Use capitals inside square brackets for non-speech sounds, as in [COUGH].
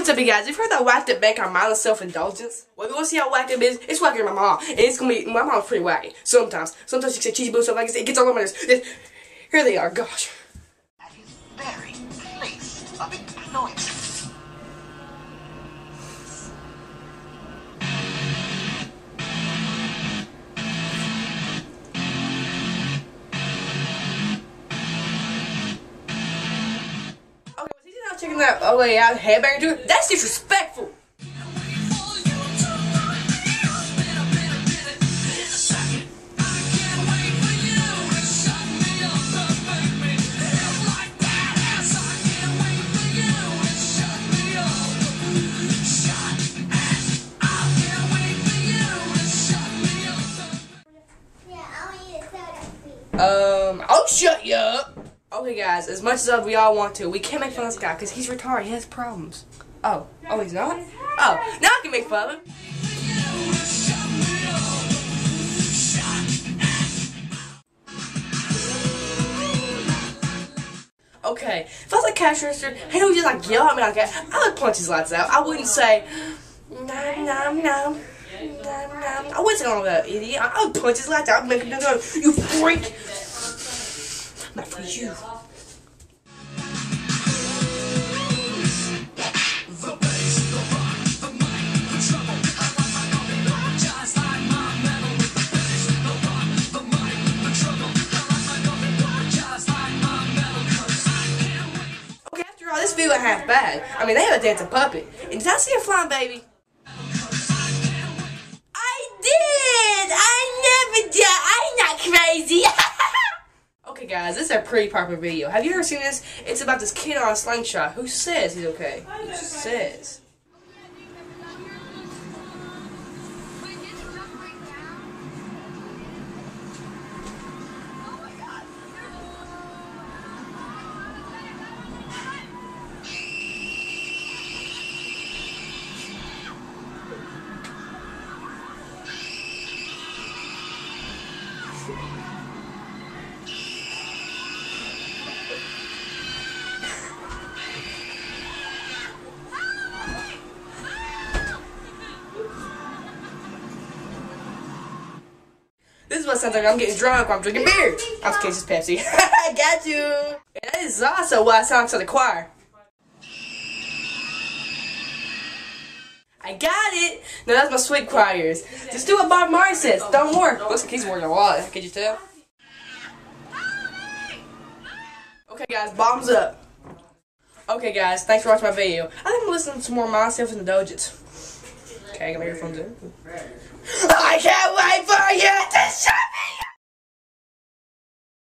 what's up, you guys? You've heard that whacked it back on mindless self-indulgence? Well, if you want to see how whacked it is, it's whacking my mom. And it's gonna be, my mom's pretty wacky. Sometimes. Sometimes she says cheesy boo stuff like this. It gets all over my this. Here they are, gosh. That is very place was he checking that way out headbanger dude? That's disrespectful. Yeah, I want you to throw that please. Um, I'll shut you up. Okay, guys, as much as we all want to, we can't make fun of this guy because he's retarded. He has problems. Oh, oh, he's not? Oh, now I can make fun of him. Okay, if I was a cash register, he would just like yell at me like that. I would punch his lights out. I wouldn't say, nom, nom, nom, nom, nom. I wouldn't oh, that idiot. I would punch his lights out. I'd make him go, you freak. Not for you. Okay, after all, this video ain't half bad. I mean, they have a dancing puppet. And did I see a flying baby? Guys, this is a pretty popular video. Have you ever seen this? It's about this kid on a slingshot who says he's okay. Who says? This is what sounds like I'm getting drunk while I'm drinking beer. I'm just kidding, it's Pepsi. [LAUGHS] I got you. That is also what I sound to the choir. I got it. No, that's my sweet choirs. Just do what Bob Marley says. Don't work. Looks like he's working a lot. Can you tell? Okay, guys, bombs up. Okay, guys, thanks for watching my video. I think I'm listening to more myself in the Dojits. Okay, I got my earphones in. I can't wait for you to show